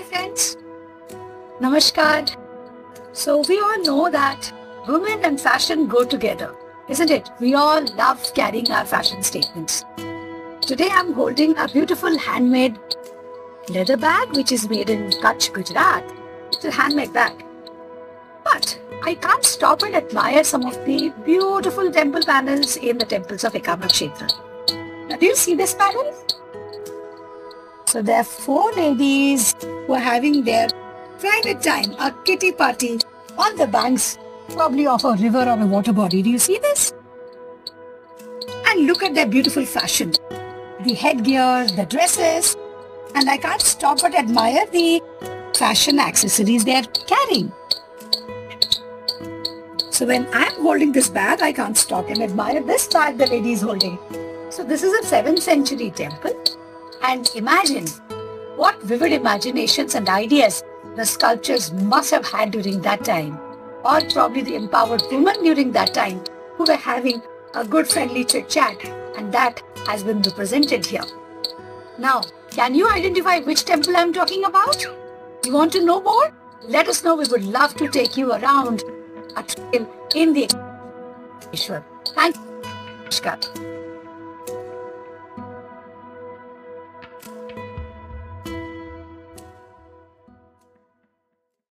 Hi friends. Namaskar. So we all know that women and fashion go together, isn't it? We all love carrying our fashion statements. Today I'm holding a beautiful handmade leather bag which is made in Kutch, Gujarat. It's a handmade bag. But I can't stop and admire some of the beautiful temple panels in the temples of Ekamra Kshetra. Now do you see this panel? So there are four ladies who are having their private time, a kitty party on the banks, probably of a river or a water body. Do you see this? And look at their beautiful fashion. The headgear, the dresses, and I can't stop but admire the fashion accessories they are carrying. So when I'm holding this bag, I can't stop and admire this bag the lady is holding. So this is a 7th century temple and imagine what vivid imaginations and ideas the sculptures must have had during that time or probably the empowered women during that time who were having a good friendly chit chat and that has been represented here. Now, can you identify which temple I'm talking about? You want to know more? Let us know. We would love to take you around in the Thank you.